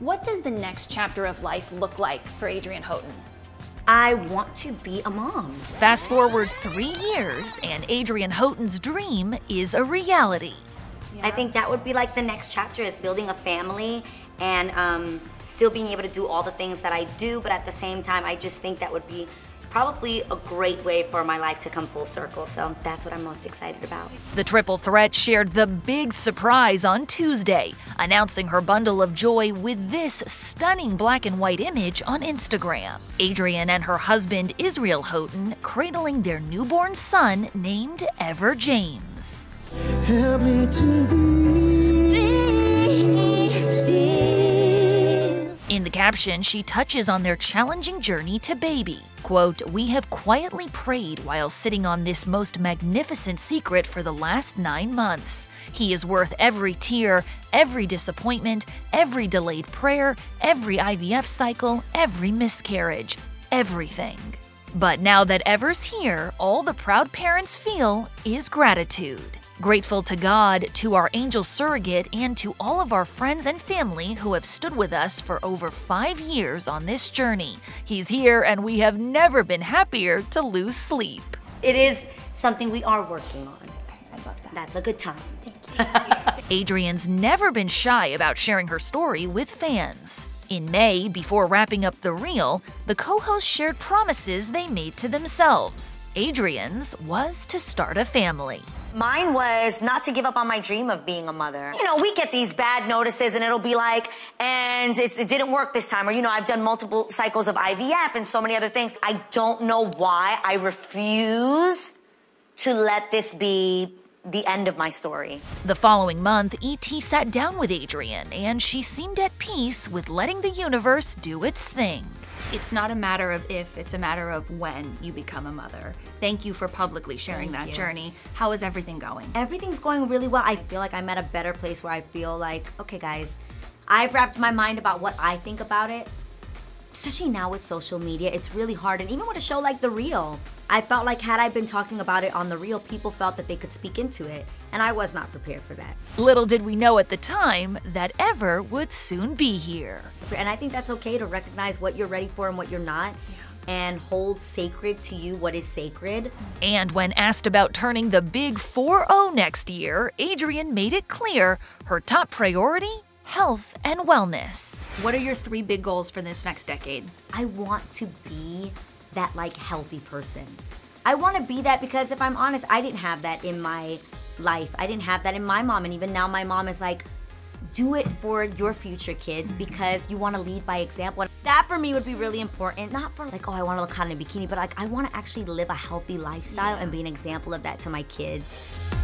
What does the next chapter of life look like for Adrienne Houghton? I want to be a mom. Fast forward three years, and Adrienne Houghton's dream is a reality. I think that would be like the next chapter is building a family and um, still being able to do all the things that I do, but at the same time, I just think that would be probably a great way for my life to come full circle. So that's what I'm most excited about. The triple threat shared the big surprise on Tuesday, announcing her bundle of joy with this stunning black and white image on Instagram. Adrienne and her husband Israel Houghton cradling their newborn son named Ever James. Help me to be. In the caption, she touches on their challenging journey to baby. Quote, We have quietly prayed while sitting on this most magnificent secret for the last nine months. He is worth every tear, every disappointment, every delayed prayer, every IVF cycle, every miscarriage, everything. But now that Ever's here, all the proud parents feel is gratitude. Grateful to God, to our angel surrogate, and to all of our friends and family who have stood with us for over five years on this journey. He's here, and we have never been happier to lose sleep. It is something we are working on. I love that. That's a good time. Thank you. Adrienne's never been shy about sharing her story with fans. In May, before wrapping up the Real, the co hosts shared promises they made to themselves. Adrienne's was to start a family. Mine was not to give up on my dream of being a mother. You know, we get these bad notices and it'll be like, and it didn't work this time. Or, you know, I've done multiple cycles of IVF and so many other things. I don't know why I refuse to let this be the end of my story. The following month, E.T. sat down with Adrienne and she seemed at peace with letting the universe do its thing. It's not a matter of if, it's a matter of when you become a mother. Thank you for publicly sharing Thank that you. journey. How is everything going? Everything's going really well. I feel like I'm at a better place where I feel like, okay, guys, I've wrapped my mind about what I think about it. Especially now with social media, it's really hard. And even with a show like The Real, I felt like had I been talking about it on The Real, people felt that they could speak into it. And I was not prepared for that. Little did we know at the time that Ever would soon be here. And I think that's okay to recognize what you're ready for and what you're not. Yeah and hold sacred to you what is sacred. And when asked about turning the big 4 0 next year, Adrienne made it clear her top priority health and wellness. What are your three big goals for this next decade? I want to be that like healthy person. I want to be that because if I'm honest, I didn't have that in my life. I didn't have that in my mom. And even now, my mom is like, do it for your future kids because you want to lead by example. That for me would be really important. Not for like, oh, I want to look hot in a bikini, but like, I want to actually live a healthy lifestyle yeah. and be an example of that to my kids.